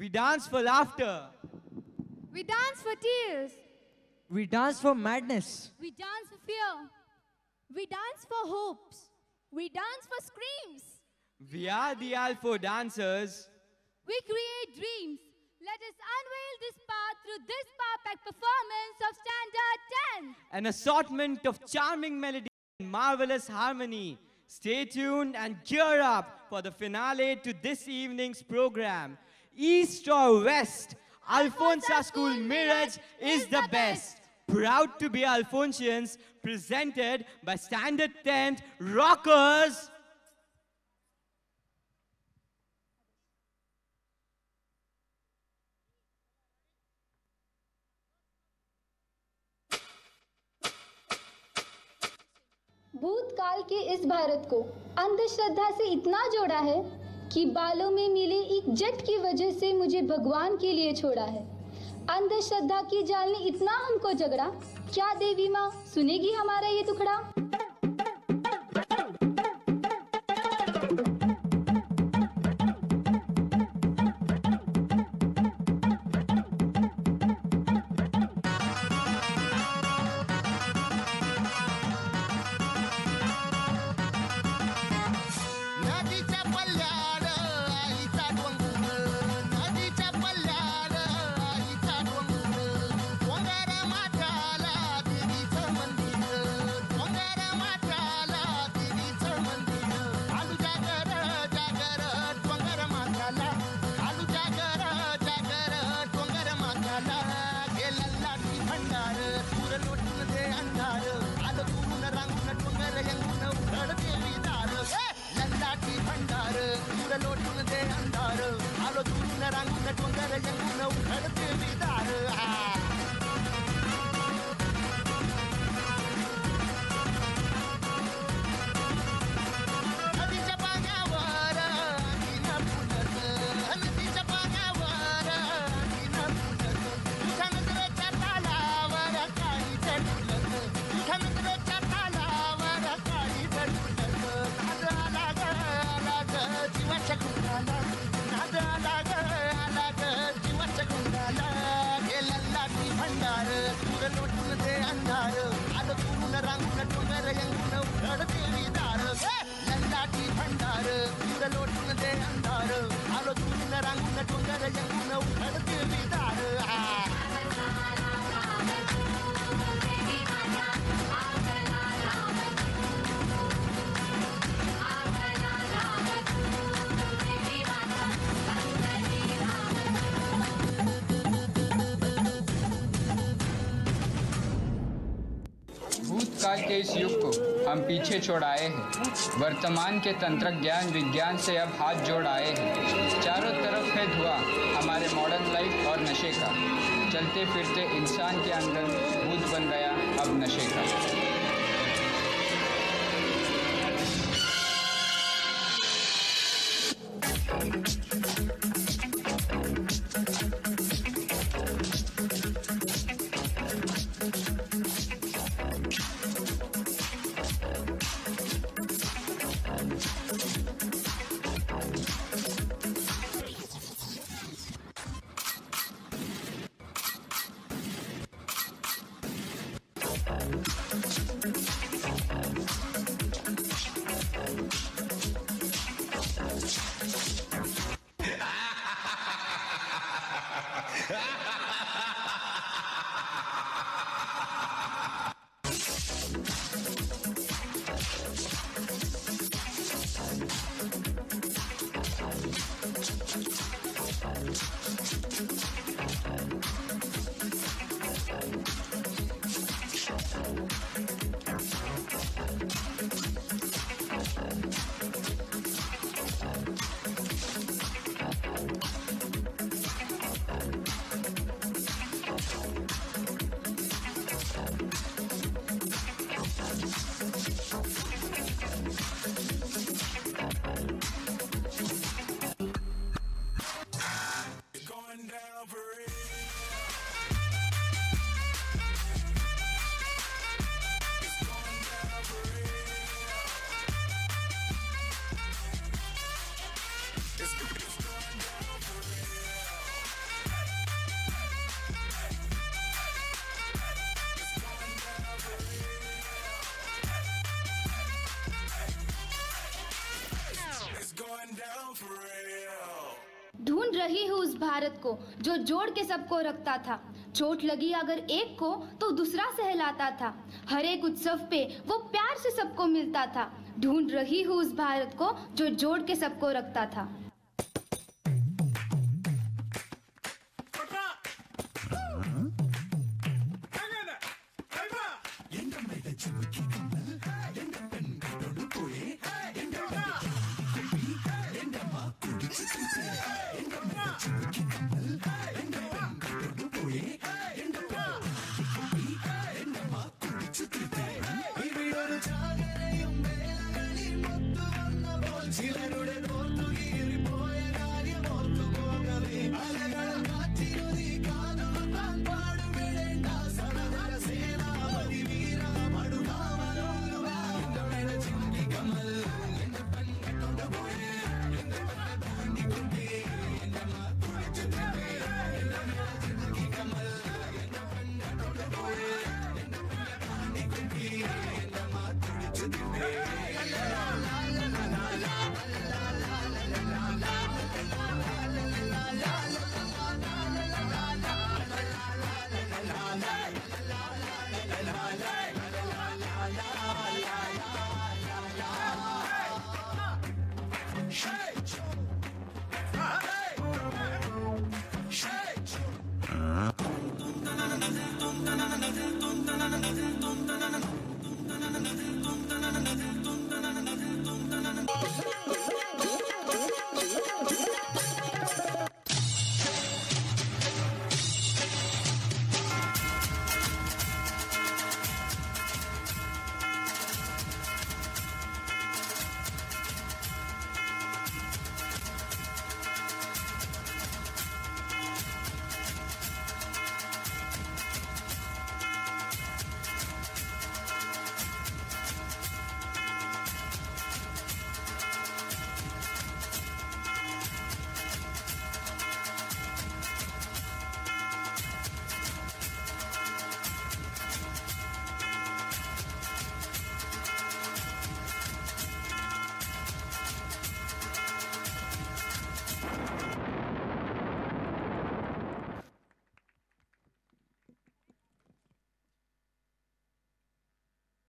We dance for laughter. We dance for tears. We dance for madness. We dance for fear. We dance for hopes. We dance for screams. We are the Alpha dancers. We create dreams. Let us unveil this path through this perfect performance of Standard 10. An assortment of charming melody and marvelous harmony. Stay tuned and gear up for the finale to this evening's program. East or West, Alfonsa School Mirage is the best. Proud to be Alphonsians, presented by Standard 10 Rockers. भूतकाल के इस भारत को अंधश्रद्धा से इतना जोड़ा है कि बालों में मिले जट की वजह से मुझे भगवान के लिए छोड़ा है। अंधश्रद्धा की जाल ने इतना हमको झगड़ा क्या देवी माँ, सुनेगी हमारा ये टुकड़ा? అందారు ఆలో చూసిన రంగున కొందర ఎంగున కడుతూ విదారు ఆ ಂಗಾರು ಆಲೋ ತೂರಿನ ರಂಗುನ್ನ ಟೊಂಗರ ಎಂಗು भूतकाल के इस युग को हम पीछे छोड़ आए हैं। वर्तमान के तंत्र ज्ञान विज्ञान से अब हाथ जोड़ आए हैं। चारों तरफ़ है धुआँ हमारे मॉडर्न लाइफ और नशे का। चलते फिरते इंसान के अंदर भूत बन गया अब नशे का। ढूंढ रही हूँ उस भारत को, जो जोड़ के सबको रखता था। चोट लगी अगर एक को तो दूसरा सहलाता था। हर एक उत्सव पे वो प्यार से सबको मिलता था। ढूंढ रही हूँ उस भारत को, जो जोड़ के सबको रखता था।